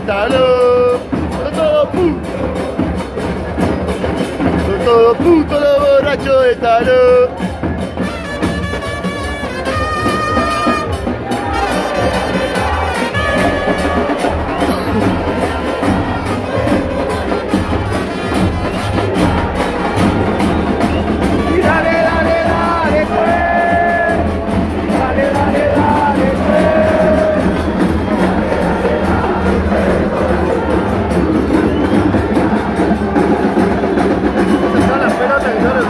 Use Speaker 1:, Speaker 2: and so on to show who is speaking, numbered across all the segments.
Speaker 1: talón. Son todos putos. Son todos putos los borrachos de talón.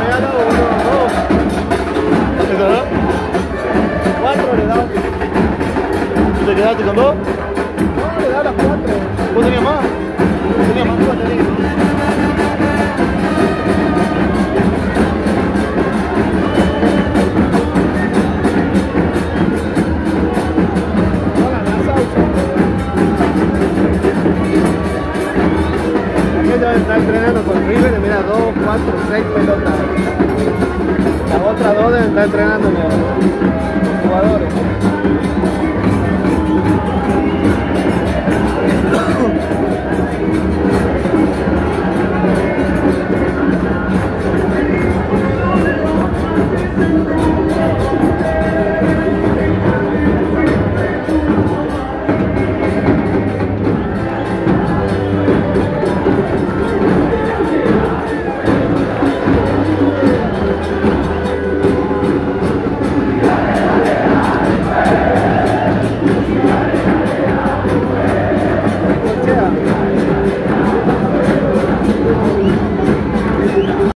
Speaker 1: Les regalo uno, dos. ¿Eso no?
Speaker 2: Cuatro le damos.
Speaker 1: ¿Tú te quedaste con dos?
Speaker 2: No, le da las cuatro.
Speaker 1: ¿Vos tenías más? ¿Tenías más?
Speaker 2: Entrenando con una, dos, cuatro, seis pelotas. Las otras dos deben estar entrenando los jugadores.